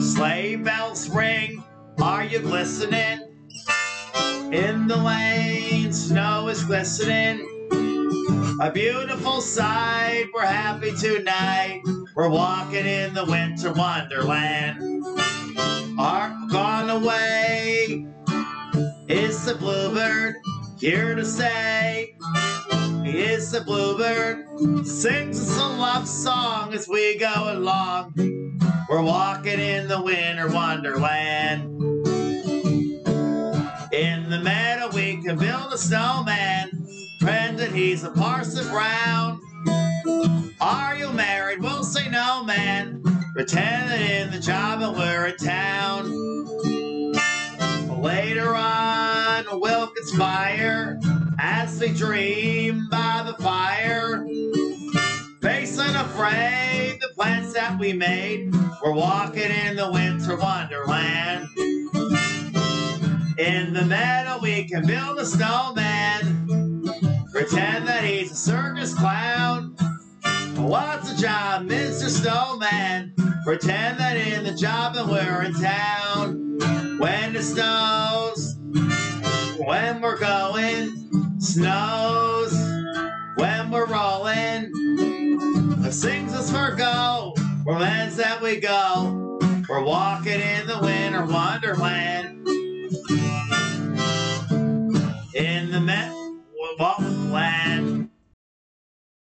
Sleigh bells ring, are you listening? In the lane, snow is glistening. A beautiful sight, we're happy tonight. We're walking in the winter wonderland. Are gone away is the bluebird here to stay. Is the bluebird, sings us a love song as we go along. We're walking in the winter wonderland. In the meadow we can build a snowman. Pretend he's a Parson Brown. Are you married? We'll say no, man. Pretend that in the job and we're in town. Later on, we'll conspire as we dream by the fire. Face unafraid, the plans that we made. We're walking in the winter wonderland. In the meadow, we can build a snowman. Pretend that he's a circus clown. What's a job, Mr. Snowman? Pretend that in the job and we're in town. When it snows, when we're going, snows, when we're rolling. Sings us for go, we're lands that we go. We're walking in the winter wonderland. In the met, what